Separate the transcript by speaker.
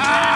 Speaker 1: Ah!